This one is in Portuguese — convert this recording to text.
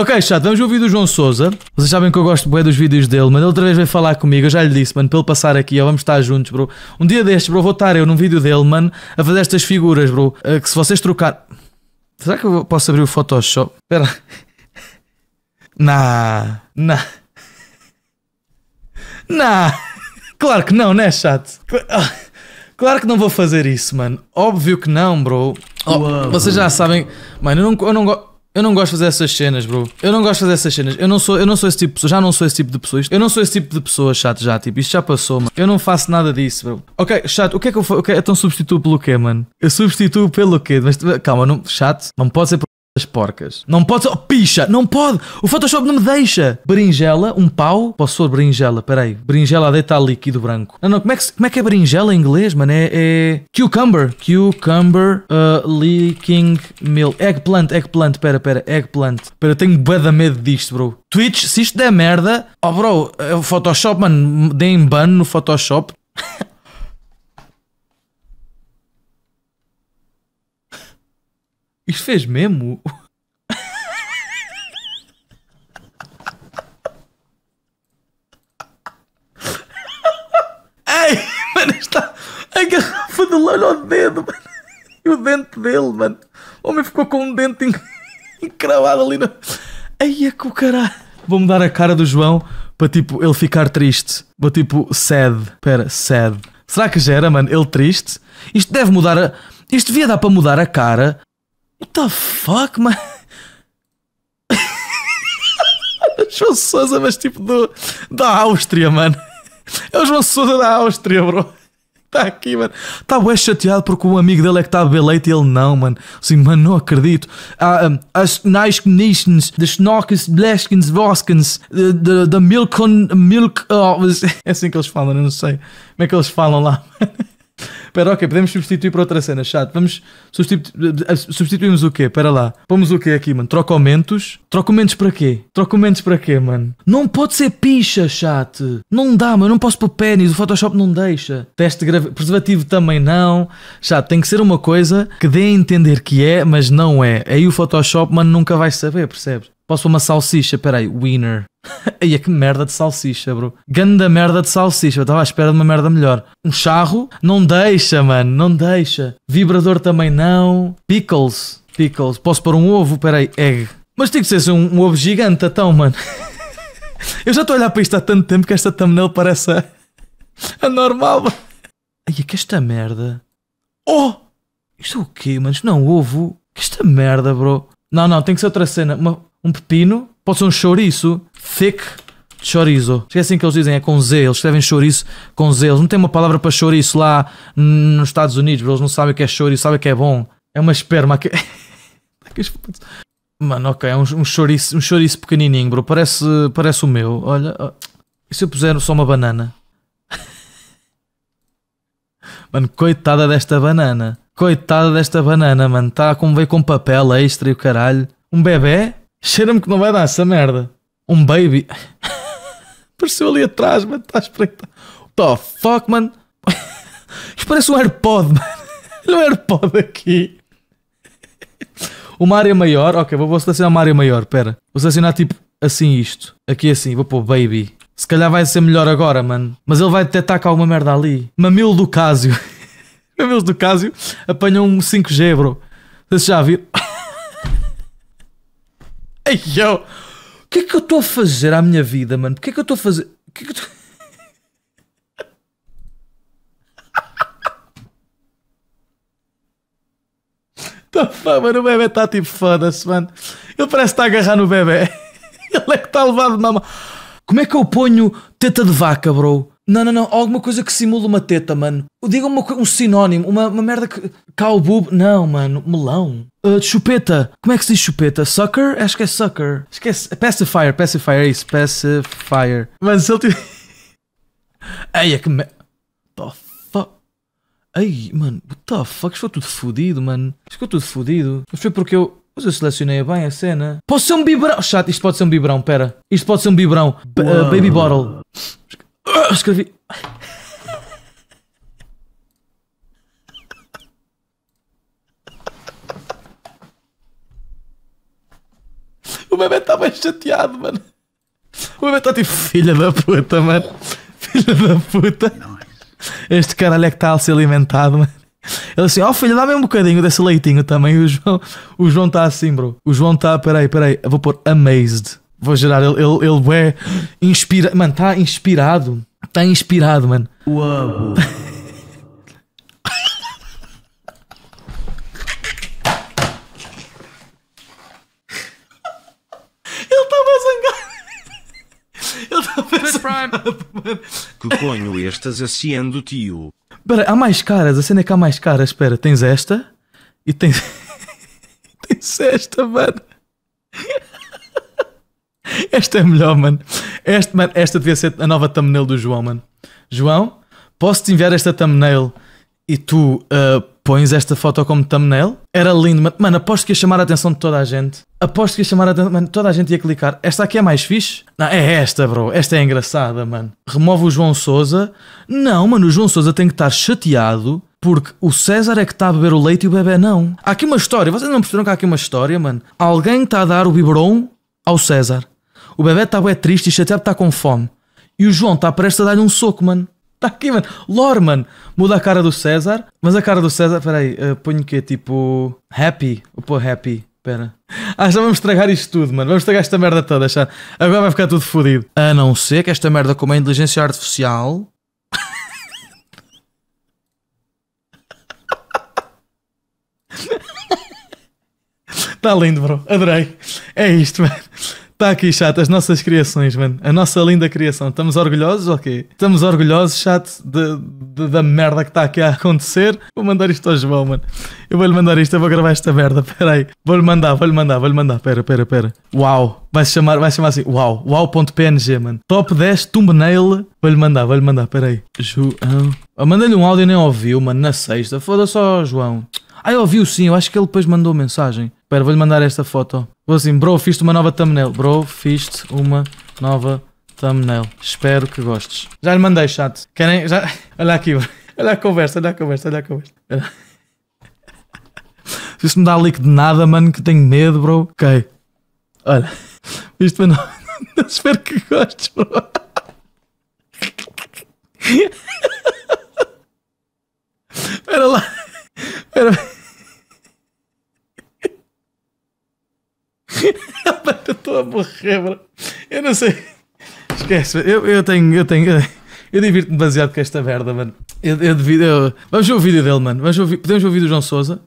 Ok, chato, vamos ver o vídeo do João Souza. Vocês sabem que eu gosto bem dos vídeos dele, mano. Ele outra vez veio falar comigo, eu já lhe disse, mano, ele passar aqui, ó, vamos estar juntos, bro. Um dia destes, bro, vou estar eu num vídeo dele, mano, a fazer estas figuras, bro. eh, Que se vocês trocar. Será que eu posso abrir o Photoshop? Espera. Nah, nah. Nah. Claro que não, né, chato? Ah, Claro que não vou fazer isso, mano. Óbvio que não, bro. Oh, vocês já sabem. Mano, eu não, eu não gosto. Eu não gosto de fazer essas cenas, bro. Eu não gosto de fazer essas cenas. Eu não sou, eu não sou esse tipo de pessoa. Já não sou esse tipo de pessoa. Eu não sou esse tipo de pessoa, chato, já. Tipo, isto já passou, mano. Eu não faço nada disso, bro. Ok, chato, o que é que eu faço? Então substituo pelo quê, mano? Eu substituo pelo quê? Mas calma, não, chato, não pode ser por as porcas. Não pode ser. Oh, picha! Não pode! O Photoshop não me deixa! Berinjela, um pau. Posso pôr berinjela? Peraí. Berinjela a deitar líquido branco. Não, não, como é que, como é, que é berinjela em inglês, mano? É. é... Cucumber. Cucumber uh, leaking milk. Eggplant, eggplant. Pera, pera. Eggplant. Pera, tenho bué da medo disto, bro. Twitch, se isto der merda. Oh, bro, é o Photoshop, mano. Deem ban no Photoshop. Isto fez mesmo? Ei, mano, está a garrafa de leite ao dedo, mano. E o dente dele, mano. O homem ficou com um dente en- encravado ali no. Ai, é que o caralho. Vou mudar a cara do João para tipo ele ficar triste. Vou tipo sad. Pera, sad. Será que já era, mano? Ele triste? Isto deve mudar a. Isto devia dar para mudar a cara. What the fuck, man? João Souza, mas tipo do, da Áustria, mano. É o João Souza da Áustria, bro. Está aqui, mano. Está bem chateado porque o amigo dele é que está a beber leite e ele não, mano. Assim, mano, não acredito. Ah, um, as Neisknischens, de Schnockens, Bleskens, Voskens, Milk on Milk. Oh, mas é assim que eles falam, eu não sei. Como é que eles falam lá? Espera, ok, podemos substituir para outra cena, chato. Vamos substitu eh, substituímos o quê? Espera lá. Pomos o quê aqui, mano? Trocamentos? Trocamentos para quê? Trocamentos para quê, mano? Não pode ser picha, chato. Não dá, mano. Não posso pôr pênis. O Photoshop não deixa. Teste grave... preservativo também não. Chato, tem que ser uma coisa que dê a entender que é, mas não é. Aí o Photoshop, mano, nunca vai saber, percebes? Posso pôr uma salsicha, peraí, wiener. Aí que merda de salsicha, bro. Ganda merda de salsicha. Eu estava à espera de uma merda melhor. Um charro? Não deixa, mano. Não deixa. Vibrador também não. Pickles. Pickles. Posso pôr um ovo? Peraí, egg. Mas tem que ser um, um ovo gigante, então, mano. Eu já estou a olhar para isto há tanto tempo que esta thumbnail parece a, a normal. Ai, que esta merda. Oh! Isto é o quê, mano? Isto não é um ovo. Que esta merda, bro. Não, não, tem que ser outra cena. Uma- um pepino. Pode ser um chouriço. Thick chorizo. Acho que é assim que eles dizem, é com Z. Eles escrevem chouriço com Z. Eles não têm uma palavra para chouriço lá nos Estados Unidos. Eles não sabem o que é chouriço, sabem o que é bom. É uma esperma. Que... Mano, ok, é um, um chouriço, um chouriço pequenininho, bro. Parece, parece o meu. Olha, e se eu puser só uma banana? Mano, coitada desta banana. Coitada desta banana, mano. Está como veio com papel extra e o caralho. Um bebê? Cheira-me que não vai dar essa merda. Um baby. Apareceu ali atrás, mano. Está a espreitar. What the fuck, mano? Isto parece um AirPod, mano. Olha um AirPod aqui. Uma área maior. Ok, vou, selecionar uma área maior. Pera. Vou selecionar tipo assim isto. Aqui assim. Vou pôr baby. Se calhar vai ser melhor agora, mano. Mas ele vai detectar que há alguma merda ali. Mamilo do Cásio. Mamilos do Cásio apanham um 5G, bro. Vocês já viram? Ei, yo! O que é que eu estou a fazer à minha vida, mano? O que é que eu estou a fazer? O que é que eu estou... Tá mano, o bebê está tipo foda-se, mano. Ele parece que está a agarrar no bebê. Ele é que está a levar de mama. Como é que eu ponho teta de vaca, bro? Não, não, não. Alguma coisa que simula uma teta, mano. Diga uma, um sinónimo. Uma, uma merda que. Calbub. Não, mano. Melão. Uh, chupeta. Como é que se diz chupeta? Sucker? Acho que é sucker. Acho que é pacifier. Pacifier. É isso. Pacifier. Mas se ele tiver. Ei, é que. Me... The fuck? Ei, mano. What the fuck? Isto ficou tudo fodido, mano. Isto ficou tudo fodido. Mas foi porque eu. Mas eu selecionei bem a cena. Pode ser um biberão. Chato, isto pode ser um biberão. Pera. Isto pode ser um biberão. B- uh, baby bottle. Escrevi. O bebê está bem chateado, mano. O bebê está tipo, filha da puta, mano. Filha da puta. Este caralho é que está a ser alimentado, mano. Ele assim, ó oh, filho, dá-me um bocadinho desse leitinho também. O João o João está assim, bro. O João está, peraí, peraí. Eu vou pôr amazed. Vou gerar, ele, ele, ele é inspira, mano, está inspirado. Está inspirado, mano. Uau. ele estava zangado. Ele estava zangado, mano. Que conho estas assim do tio? Espera, há mais caras. A cena é que há mais caras. Espera, tens esta e tens. tens esta, mano. Esta é melhor, mano. Esta, mano. esta devia ser a nova thumbnail do João, mano. João, posso-te enviar esta thumbnail e tu uh, pões esta foto como thumbnail? Era lindo, mano. Mano, aposto que ia chamar a atenção de toda a gente. Aposto que ia chamar a atenção. Mano, toda a gente ia clicar. Esta aqui é mais fixe? Não, é esta, bro. Esta é engraçada, mano. Remove o João Souza. Não, mano, o João Souza tem que estar chateado porque o César é que está a beber o leite e o bebê não. Há aqui uma história. Vocês não perceberam que há aqui uma história, mano? Alguém está a dar o biberon ao César. O bebê está bem triste e chateado, está com fome. E o João está prestes a dar-lhe um soco, mano. Está aqui, mano. Lore, mano. Muda a cara do César. Mas a cara do César, peraí, uh, ponho o quê? Tipo. Happy. Vou pôr happy. Espera. Ah, já vamos estragar isto tudo, mano. Vamos estragar esta merda toda, já. Agora vai ficar tudo fodido. A não ser que esta merda, como é inteligência artificial. Está lindo, bro. Adorei. É isto, mano. Está aqui, chat, as nossas criações, mano. A nossa linda criação. Estamos orgulhosos quê? Estamos orgulhosos, chat, de, de, da merda que está aqui a acontecer. Vou mandar isto ao João, mano. Eu vou-lhe mandar isto, eu vou gravar esta merda. Pera aí. Vou-lhe mandar, vou-lhe mandar, vou-lhe mandar. Pera, pera, pera. Uau. Vai se chamar, vai chamar assim. Uau. Uau.png, mano. Top 10 thumbnail. Vou-lhe mandar, vou-lhe mandar. Pera aí. João. Eu mandei-lhe um áudio e nem ouviu, mano, na sexta. Foda-se João. Ah, ouviu sim. Eu acho que ele depois mandou mensagem. Espera, vou-lhe mandar esta foto. Vou assim, bro, fiz-te uma nova thumbnail. Bro, fiz-te uma nova thumbnail. Espero que gostes. Já lhe mandei, chat. Querem? Já... Olha aqui, bro. Olha a conversa, olha a conversa, olha a conversa. Olha. Isso me dá leak de nada, mano, que tenho medo, bro. Ok. Olha. Isto nova... Espero que gostes, bro. Espera lá. Espera eu estou a morrer, bro. Eu não sei. Esquece, eu, eu tenho. Eu tenho. Eu divirto-me baseado com esta merda, mano. Eu, eu devido. Eu... Vamos ver o vídeo dele, mano. Vamos ver, podemos ver o João Souza?